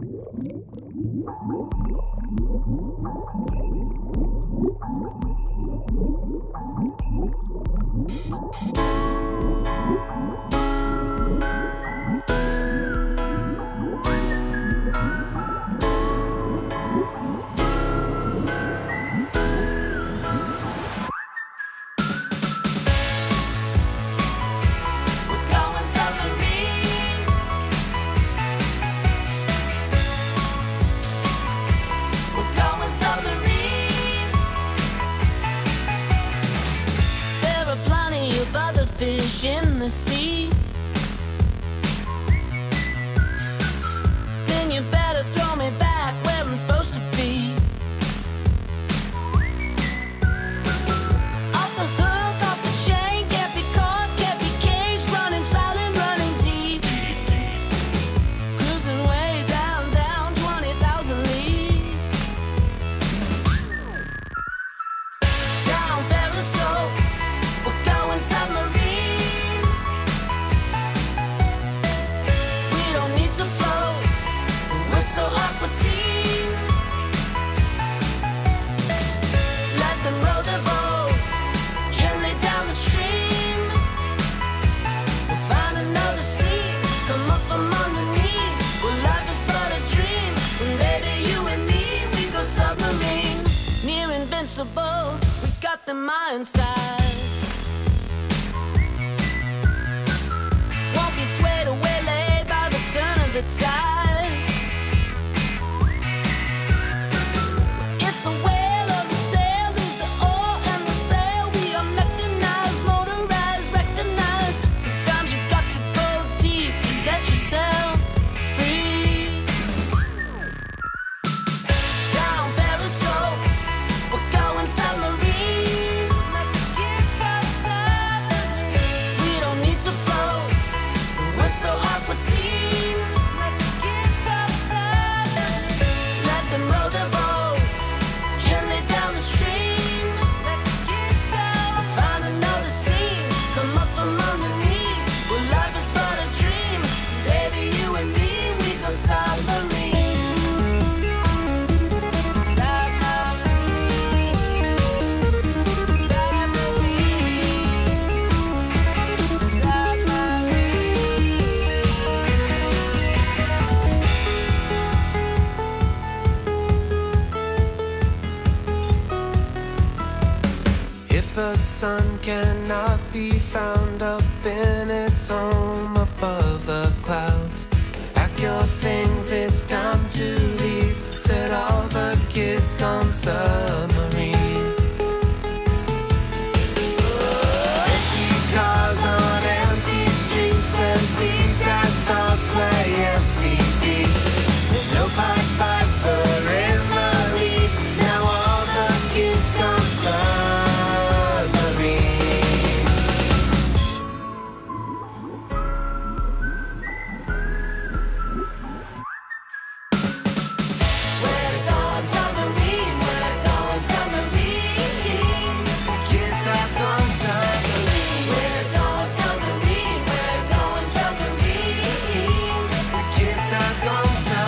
Thank you. in the sea. Then you better throw me back. My inside. the sun cannot be found up in its own gone